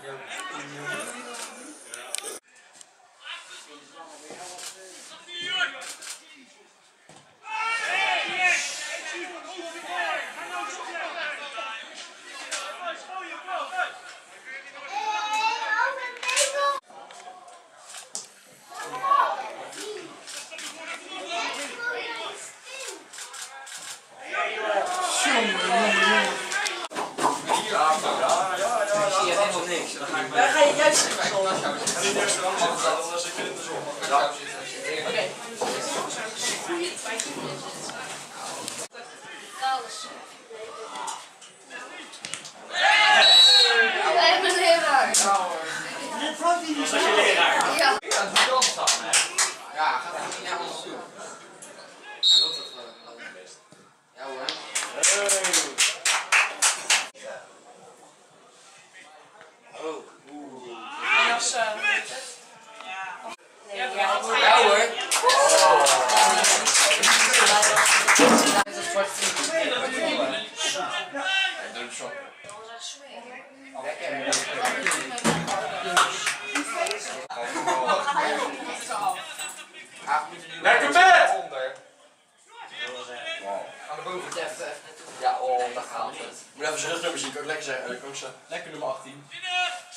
Hey, yes! Hey, Chief, move the boy! Hang on to Daar ga je juist zitten? Ga niet juist aan de anders ik in de zon. Oké. We hebben een leraar. Dat is je leraar. Ja. Ja, gaat niet naar ons toe. Ja, Ja hoor. Lekker. Lekker bed! Onder. Aan de boven. Even, even. Ja, oh, daar gaat het. Moet even zijn rugnummer zien, kan ik lekker zeggen. Lekker nummer 18. Ja, ja.